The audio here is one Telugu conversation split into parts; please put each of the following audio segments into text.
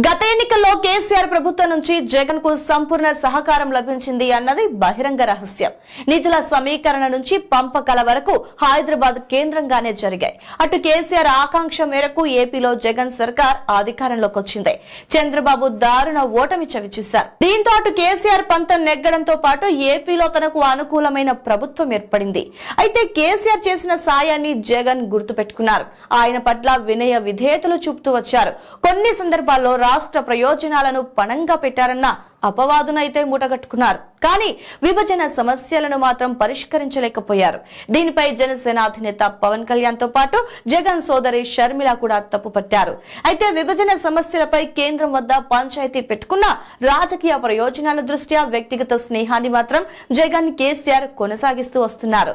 గత ఎన్నికల్లో కేసీఆర్ ప్రభుత్వం నుంచి జగన్కు సంపూర్ణ సహకారం లభించింది అన్నది బహిరంగ రహస్యం. నిధుల సమీకరణ నుంచి పంపకల వరకు హైదరాబాద్ కేంద్రంగానే జరిగాయి. అటు కేసీఆర్ ఆకాంక్ష మేరకు ఏపీలో జగన్ సర్కార్ అధికారంలోకి వచ్చింది. చంద్రబాబు దారుణ ఓటమి చవిచూశారు దీంతో అటు కేసీఆర్ పంతం నెగ్గడంతో పాటు ఏపీలో తనకు అనుకూలమైన ప్రభుత్వం ఏర్పడింది. అయితే కేసీఆర్ చేసిన సాయాన్ని జగన్ గుర్తుపెట్టుకున్నారు. ఆయన పట్ల వినయ విధేయతలు చూపుతూ వచ్చారు. కొన్ని సందర్భాల్లో రాష్ట్ర ప్రయోజనాలను పణంగా పెట్టారన్న అపవాదునైతే మూటగట్టుకున్నారు. కానీ విభజన సమస్యలను మాత్రం పరిష్కరించలేకపోయారు. దీనిపై జనసేన అధినేత పవన్ కళ్యాణ్తో పాటు జగన్ సోదరి షర్మిల కూడా తప్పుపట్టారు. అయితే విభజన సమస్యలపై కేంద్రం వద్ద పంచాయతీ పెట్టుకున్న రాజకీయ ప్రయోజనాల దృష్ట్యా వ్యక్తిగత స్నేహాన్ని మాత్రం జగన్ కేసీఆర్ కొనసాగిస్తూ వస్తున్నారు.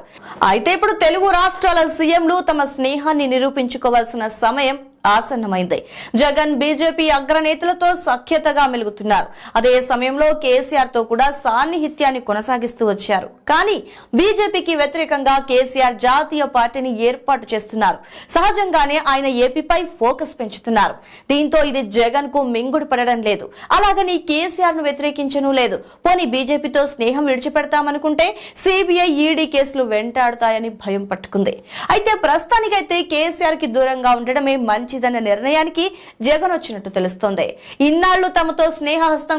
అయితే ఇప్పుడు తెలుగు రాష్ట్రాల సీఎంలు తమ స్నేహాన్ని నిరూపించుకోవాల్సిన సమయం ఆసన్నమైంది. జగన్ బీజేపీ అగ్రనేతలతో సఖ్యతగా మెలుగుతున్నారు. అదే సమయంలో కేసీఆర్తో కూడా సాన్నిహిత్యాన్ని కొనసాగిస్తూ వచ్చారు. కానీ బీజేపీకి వ్యతిరేకంగా కేసీఆర్ జాతీయ పార్టీని ఏర్పాటు చేస్తున్నారు. సహజంగానే ఆయన ఏపీపై ఫోకస్ పెంచుతున్నారు. దీంతో ఇది జగన్కు మింగుడు పడడం లేదు. అలాగని కేసీఆర్ను వ్యతిరేకించను లేదు. పోనీ బీజేపీతో స్నేహం విడిచిపెడతామనుకుంటే సిబిఐ ఈడీ కేసులు వెంటాడుతాయని భయం పట్టుకుంది. అయితే ప్రస్తుతానికైతే కేసీఆర్కి దూరంగా ఉండడమే మంచిదన్న నిర్ణయానికి జగన్ వచ్చినట్టు తెలుస్తోంది. ఇన్నాళ్ళు తమతో స్నేహహస్తం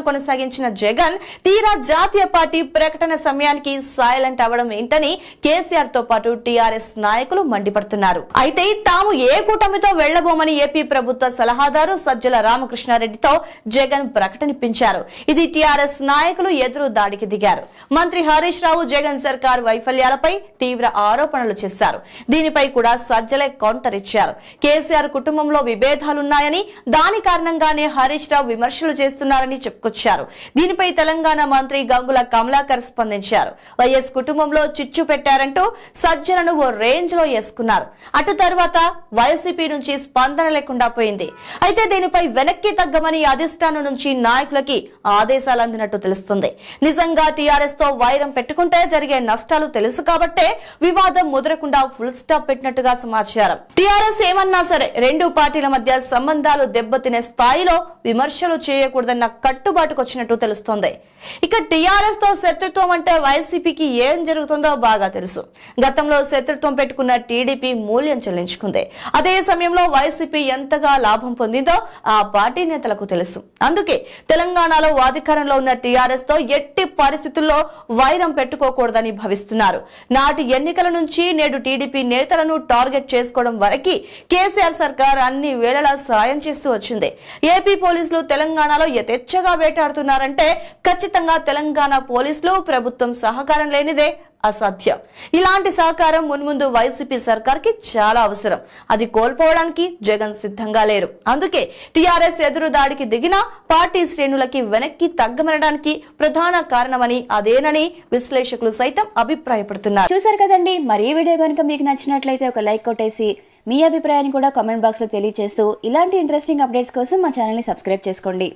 స్పందించిన జగన్ తీరా జాతీయ పార్టీ ప్రకటన సమయానికి సైలెంట్ అవ్వడం ఏంటని కేసీఆర్తో పాటు టీఆర్ఎస్ నాయకులు మండిపడుతున్నారు. అయితే తాము ఏ కూటమితో వెళ్ళబోమని ఏపీ ప్రభుత్వ సలహాదారు సజ్జల రామకృష్ణారెడ్డితో జగన్ ప్రకటనిపించారు ఇది టీఆర్ఎస్ నాయకులు ఎదురు దాడికి దిగారు. మంత్రి హరీష్ రావు జగన్ సర్కార్ వైఫల్యాలపై తీవ్ర ఆరోపణలు చేశారు. దీనిపై కూడా సజ్జలే కౌంటర్ ఇచ్చారు. కేసీఆర్ కుటుంబంలో విభేదాలున్నాయని దాని కారణంగానే హరీష్ రావు విమర్శలు చేస్తున్నారని చెప్పుకొచ్చారు. దీనిపై తెలంగాణ మంత్రి గంగుల కమలాకర్ స్పందించారు. వైఎస్ కుటుంబంలో చిచ్చు పెట్టారంటూ సజ్జలను ఓ రేంజ్లో వేసుకున్నారు. అటు తర్వాత వైసీపీ నుంచి స్పందన లేకుండా పోయింది. అయితే దీనిపై వెనక్కి తగ్గమని అధిష్టానం నుంచి నాయకులకి ఆదేశాలు అందినట్టు తెలుస్తుంది. నిజంగా టీఆర్ఎస్తో వైరం పెట్టుకుంటే జరిగే నష్టాలు తెలుసు కాబట్టే వివాదం ముదరకుండా ఫుల్ స్టాప్ పెట్టినట్టుగా సమాచారం. టీఆర్ఎస్ ఏమన్నా సరే రెండు పార్టీల మధ్య సంబంధాలు దెబ్బతినే స్థాయిలో విమర్శలు చేయకూడదన్న కట్టుబాటుకొచ్చినట్టు వచ్చినట్టు తెలుస్తోంది. ఇక టీఆర్ఎస్తో శత్రుత్వం అంటే వైసీపీకి ఏం జరుగుతుందో బాగా తెలుసు. గతంలో శత్రుత్వం పెట్టుకున్న టీడీపీ మూల్యం చెల్లించుకుంది. అదే సమయంలో వైసీపీ ఎంతగా లాభం పొందిందో ఆ పార్టీ నేతలకు తెలుసు. అందుకే తెలంగాణలో అధికారంలో ఉన్న టీఆర్ఎస్తో ఎట్టి పరిస్థితుల్లో వైరం పెట్టుకోకూడదని భావిస్తున్నారు. నాటి ఎన్నికల నుంచి నేడు టీడీపీ నేతలను టార్గెట్ చేసుకోవడం వరకు కేసీఆర్ సర్కార్ అన్ని వేళలా సాయం చేస్తూ వచ్చింది. ఏపీ పోలీసులు తెలంగాణలో యథేచ్ఛగా చేస్తున్నారంటే ఖచ్చితంగా తెలంగాణ పోలీసులు ప్రభుత్వం సహకారం లేనిదే అసాధ్యం. ఇలాంటి సహకారం మున్ముందు వైసీపీ సర్కార్కి చాలా అవసరం. అది కోల్పోవడానికి జగన్ సిద్ధంగా లేరు. అందుకే టీఆర్ఎస్ ఎదురు దాడికి దిగిన పార్టీ శ్రేణులకి వెనక్కి తగ్గమనడానికి ప్రధాన కారణమని అదేనని విశ్లేషకులు సైతం అభిప్రాయపడుతున్నారు. చూసారు కదండి మరి ఈ వీడియో కనుక మీకు నచ్చినట్లయితే ఒక లైక్ కొట్టేసి మీ అభిప్రాయాన్ని కూడా కామెంట్ బాక్స్లో తెలియజేస్తూ ఇలాంటి ఇంట్రెస్టింగ్ అప్డేట్స్ కోసం మా ఛానల్ని సబ్స్క్రైబ్ చేసుకోండి.